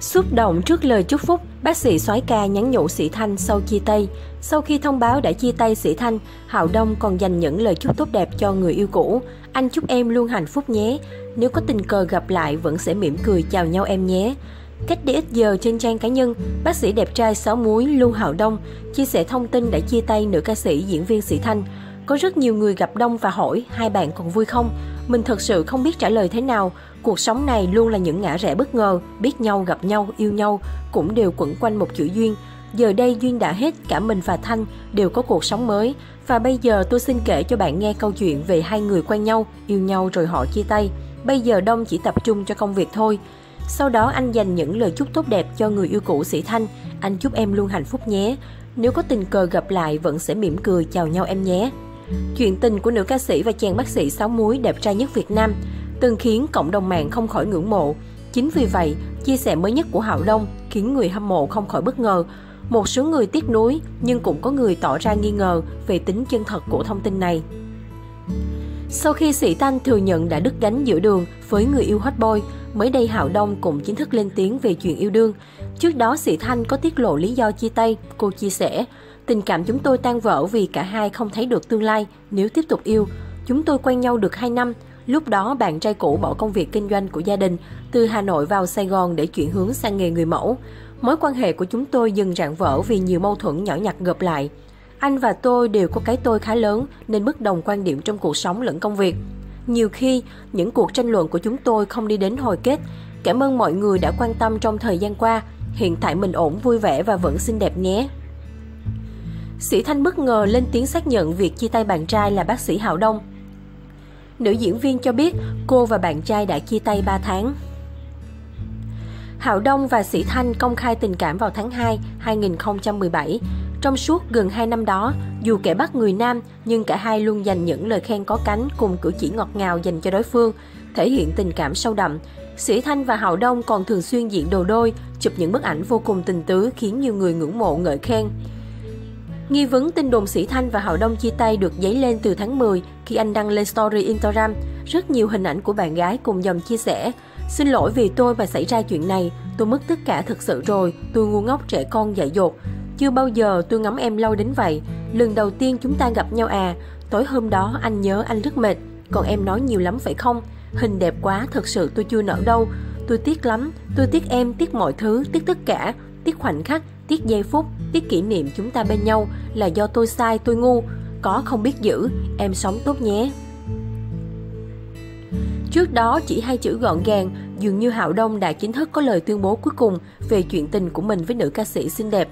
Xúc động trước lời chúc phúc, bác sĩ soái ca nhắn nhủ Sĩ Thanh sau chia tay. Sau khi thông báo đã chia tay Sĩ Thanh, Hạo Đông còn dành những lời chúc tốt đẹp cho người yêu cũ. Anh chúc em luôn hạnh phúc nhé. Nếu có tình cờ gặp lại vẫn sẽ mỉm cười chào nhau em nhé. Cách đây ít giờ trên trang cá nhân, bác sĩ đẹp trai sáu múi Lưu Hạo Đông chia sẻ thông tin đã chia tay nữ ca sĩ diễn viên Sĩ Thanh. Có rất nhiều người gặp Đông và hỏi hai bạn còn vui không? Mình thật sự không biết trả lời thế nào. Cuộc sống này luôn là những ngã rẽ bất ngờ, biết nhau, gặp nhau, yêu nhau, cũng đều quẩn quanh một chữ duyên. Giờ đây duyên đã hết, cả mình và Thanh đều có cuộc sống mới. Và bây giờ tôi xin kể cho bạn nghe câu chuyện về hai người quen nhau, yêu nhau rồi họ chia tay. Bây giờ Đông chỉ tập trung cho công việc thôi. Sau đó anh dành những lời chúc tốt đẹp cho người yêu cũ Sĩ Thanh. Anh chúc em luôn hạnh phúc nhé. Nếu có tình cờ gặp lại vẫn sẽ mỉm cười chào nhau em nhé. Chuyện tình của nữ ca sĩ và chàng bác sĩ sáu múi đẹp trai nhất Việt Nam từng khiến cộng đồng mạng không khỏi ngưỡng mộ. Chính vì vậy, chia sẻ mới nhất của Hạo Đông khiến người hâm mộ không khỏi bất ngờ. Một số người tiếc nuối nhưng cũng có người tỏ ra nghi ngờ về tính chân thật của thông tin này. Sau khi Sĩ Thanh thừa nhận đã đứt gánh giữa đường với người yêu hot boy, mới đây Hạo Đông cũng chính thức lên tiếng về chuyện yêu đương. Trước đó Sĩ Thanh có tiết lộ lý do chia tay, cô chia sẻ, tình cảm chúng tôi tan vỡ vì cả hai không thấy được tương lai nếu tiếp tục yêu. Chúng tôi quen nhau được 2 năm, lúc đó bạn trai cũ bỏ công việc kinh doanh của gia đình từ Hà Nội vào Sài Gòn để chuyển hướng sang nghề người mẫu. Mối quan hệ của chúng tôi dần rạn vỡ vì nhiều mâu thuẫn nhỏ nhặt gộp lại. Anh và tôi đều có cái tôi khá lớn nên bất đồng quan điểm trong cuộc sống lẫn công việc. Nhiều khi, những cuộc tranh luận của chúng tôi không đi đến hồi kết. Cảm ơn mọi người đã quan tâm trong thời gian qua. Hiện tại mình ổn, vui vẻ và vẫn xinh đẹp nhé. Sĩ Thanh bất ngờ lên tiếng xác nhận việc chia tay bạn trai là bác sĩ Hạo Đông. Nữ diễn viên cho biết cô và bạn trai đã chia tay 3 tháng. Hạo Đông và Sĩ Thanh công khai tình cảm vào tháng 2 2017. Trong suốt gần 2 năm đó, dù kẻ bắt người nam, nhưng cả hai luôn dành những lời khen có cánh cùng cử chỉ ngọt ngào dành cho đối phương, thể hiện tình cảm sâu đậm. Sĩ Thanh và Hạo Đông còn thường xuyên diện đồ đôi, chụp những bức ảnh vô cùng tình tứ khiến nhiều người ngưỡng mộ ngợi khen. Nghi vấn tin đồn Sĩ Thanh và Hạo Đông chia tay được dấy lên từ tháng 10 khi anh đăng lên story Instagram rất nhiều hình ảnh của bạn gái cùng dòng chia sẻ. Xin lỗi vì tôi mà xảy ra chuyện này, tôi mất tất cả thực sự rồi, tôi ngu ngốc trẻ con dại dột. Chưa bao giờ tôi ngắm em lâu đến vậy, lần đầu tiên chúng ta gặp nhau à, tối hôm đó anh nhớ anh rất mệt, còn em nói nhiều lắm phải không? Hình đẹp quá, thật sự tôi chưa nở đâu. Tôi tiếc lắm, tôi tiếc em, tiếc mọi thứ, tiếc tất cả, tiếc khoảnh khắc, tiếc giây phút, tiếc kỷ niệm chúng ta bên nhau là do tôi sai, tôi ngu, có không biết giữ, em sống tốt nhé. Trước đó chỉ hai chữ gọn gàng, dường như Hạo Đông đã chính thức có lời tuyên bố cuối cùng về chuyện tình của mình với nữ ca sĩ xinh đẹp.